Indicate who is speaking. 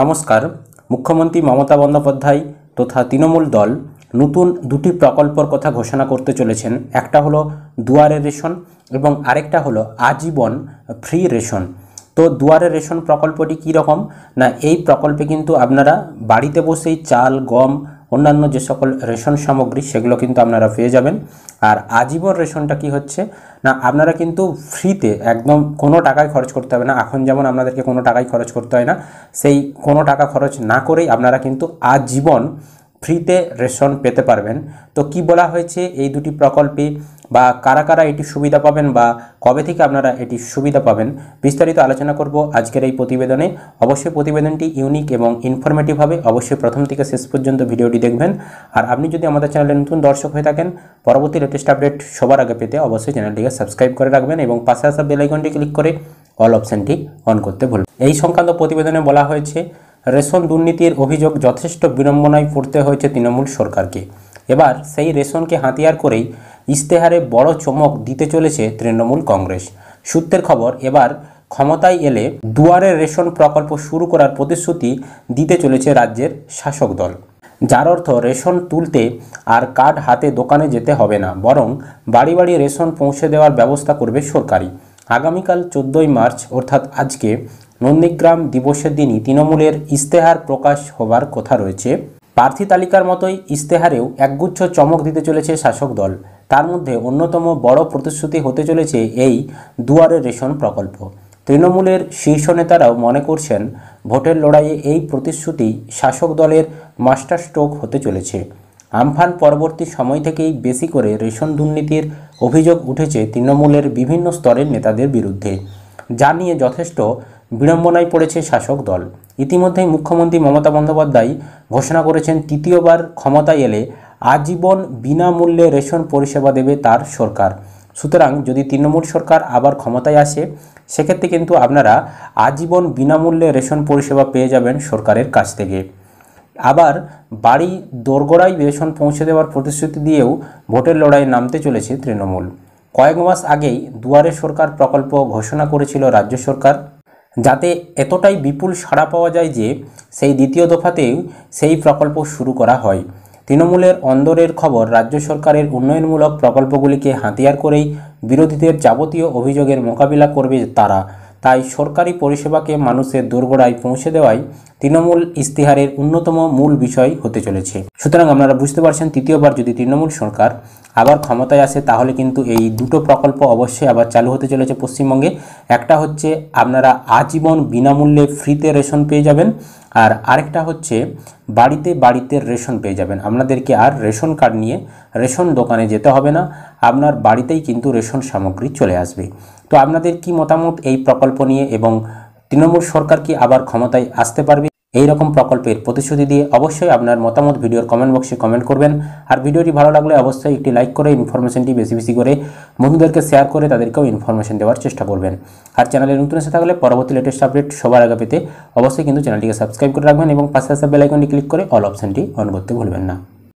Speaker 1: নমস্কার। মুখ্যমন্ত্রী মমতা বন্দ্যোপাধ্যায় তথা তৃণমূল দল নতুন দুটি প্রকল্পর কথা ঘোষণা করতে চলেছেন। একটা হলো দুয়ারে রেশন এবং আরেকটা হলো আজীবন ফ্রি রেশন। তো দুয়ারে রেশন প্রকল্পটি কী রকম? না, এই প্রকল্পে কিন্তু আপনারা বাড়িতে বসেই চাল, গম অন্যান্য যে সকল রেশন সামগ্রী, সেগুলো কিন্তু আপনারা পেয়ে যাবেন। আর আজীবন রেশনটা কি হচ্ছে? না, আপনারা কিন্তু ফ্রিতে একদম কোনো টাকায় খরচ করতে হবে না। এখন যেমন আপনাদেরকে কোনো টাকায় খরচ করতে হয় না, সেই কোনো টাকা খরচ না করেই আপনারা কিন্তু আজীবন ফ্রিতে রেশন পেতে পারবেন। তো কি বলা হয়েছে এই দুটি প্রকল্পে? বা কারা কারা এটি সুবিধা পাবেন বা কবে থেকে আপনারা এটি সুবিধা পাবেন বিস্তারিত আলোচনা করব আজকের এই প্রতিবেদনে। অবশ্যই প্রতিবেদনটি ইউনিক এবং ইনফরমেটিভ হবে। অবশ্যই প্রথম থেকে শেষ পর্যন্ত ভিডিওটি দেখবেন। আর আপনি যদি আমাদের চ্যানেলে নতুন দর্শক হয়ে থাকেন, পরবর্তী লেটেস্ট আপডেট সবার আগে পেতে অবশ্যই চ্যানেলটিকে সাবস্ক্রাইব করে রাখবেন এবং পাশে আসা বেল আইকনটি ক্লিক করে অল অপশানটি অন করতে ভুলবেন এই সংক্রান্ত প্রতিবেদনে বলা হয়েছে, রেশন দুর্নীতির অভিযোগ যথেষ্ট বিড়ম্বনায় পড়তে হয়েছে তৃণমূল সরকারকে। এবার সেই রেশনকে হাতিয়ার করেই ইশতেহারে বড় চমক দিতে চলেছে তৃণমূল কংগ্রেস। সূত্রের খবর, এবার ক্ষমতায় এলে দুয়ারে রেশন প্রকল্প শুরু করার প্রতিশ্রুতি দিতে চলেছে রাজ্যের শাসক দল। যার অর্থ রেশন তুলতে আর কার্ড হাতে দোকানে যেতে হবে না, বরং বাড়ি বাড়ি রেশন পৌঁছে দেওয়ার ব্যবস্থা করবে সরকারি আগামীকাল চোদ্দোই মার্চ, অর্থাৎ আজকে, নন্দীগ্রাম দিবসের দিনই তৃণমূলের ইশতেহার প্রকাশ হবার কথা রয়েছে। প্রার্থী তালিকার মতোই ইশতেহারেও একগুচ্ছ চমক দিতে চলেছে শাসক দল। তার মধ্যে অন্যতম বড় প্রতিশ্রুতি হতে চলেছে এই দুয়ারে রেশন প্রকল্প। তৃণমূলের শীর্ষ নেতারাও মনে করছেন, ভোটের লড়াইয়ে এই প্রতিশ্রুতি শাসক দলের মাস্টার স্ট্রোক হতে চলেছে। আমফান পরবর্তী সময় থেকেই বেশি করে রেশন দুর্নীতির অভিযোগ উঠেছে তৃণমূলের বিভিন্ন স্তরের নেতাদের বিরুদ্ধে। যা নিয়ে যথেষ্ট বিড়ম্বনায় পড়েছে শাসক দল। ইতিমধ্যেই মুখ্যমন্ত্রী মমতা বন্দ্যোপাধ্যায় ঘোষণা করেছেন, তৃতীয়বার ক্ষমতায় এলে আজীবন বিনামূল্যে রেশন পরিষেবা দেবে তার সরকার। সুতরাং যদি তৃণমূল সরকার আবার ক্ষমতায় আসে, সেক্ষেত্রে কিন্তু আপনারা আজীবন বিনামূল্যে রেশন পরিষেবা পেয়ে যাবেন সরকারের কাছ থেকে। আবার বাড়ি দোরগোড়ায় রেশন পৌঁছে দেওয়ার প্রতিশ্রুতি দিয়েও ভোটের লড়াইয়ে নামতে চলেছে তৃণমূল। কয়েক মাস আগেই দুয়ারে সরকার প্রকল্প ঘোষণা করেছিল রাজ্য সরকার। যাতে এতটাই বিপুল সাড়া পাওয়া যায় যে, সেই দ্বিতীয় দফাতেও সেই প্রকল্প শুরু করা হয়। তৃণমূলের অন্দরের খবর রাজ্য সরকারের উন্নয়নমূলক প্রকল্পগুলিকে হাতিয়ার করেই বিরোধীদের যাবতীয় অভিযোগের মোকাবিলা করবে তারা। তাই সরকারি পরিষেবাকে মানুষের দোরগোড়ায় পৌঁছে দেওয়াই তৃণমূল ইস্তিহারের অন্যতম মূল বিষয় হতে চলেছে। সুতরাং আপনারা বুঝতে পারছেন, তৃতীয়বার যদি তৃণমূল সরকার আবার ক্ষমতায় আসে, তাহলে কিন্তু এই দুটো প্রকল্প অবশ্যই আবার চালু হতে চলেছে পশ্চিমবঙ্গে। একটা হচ্ছে আপনারা আজীবন বিনামূল্যে ফ্রিতে রেশন পেয়ে যাবেন, আর আরেকটা হচ্ছে বাড়িতে বাড়িতে রেশন পেয়ে যাবেন। আপনাদেরকে আর রেশন কার্ড নিয়ে রেশন দোকানে যেতে হবে না। আপনার বাড়িতেই কিন্তু রেশন সামগ্রী চলে আসবে। তো আপনাদের কি মতামত এই প্রকল্প নিয়ে এবং তৃণমূল সরকার কি আবার ক্ষমতায় আসতে পারবে? এই রকম প্রকল্পের প্রতিশ্রুতি দিয়ে অবশ্যই আপনার মতামত ভিডিওর কমেন্ট বক্সে কমেন্ট করবেন। আর ভিডিওটি ভালো লাগলে অবশ্যই একটি লাইক করে ইনফরমেশনটি বেশি বেশি করে বন্ধুদেরকে শেয়ার করে তাদেরকেও ইনফরমেশন দেওয়ার চেষ্টা করবেন। আর চ্যানেলে নতুন এসে থাকলে পরবর্তী লেটেস্ট আপডেট সবার আগে পেতে অবশ্যই কিন্তু চ্যানেলটিকে সাবস্ক্রাইব করে রাখবেন এবং পাশে আসা বেল আইকনটি ক্লিক করে অল অপশনটি অন করতে ভুলবেন না।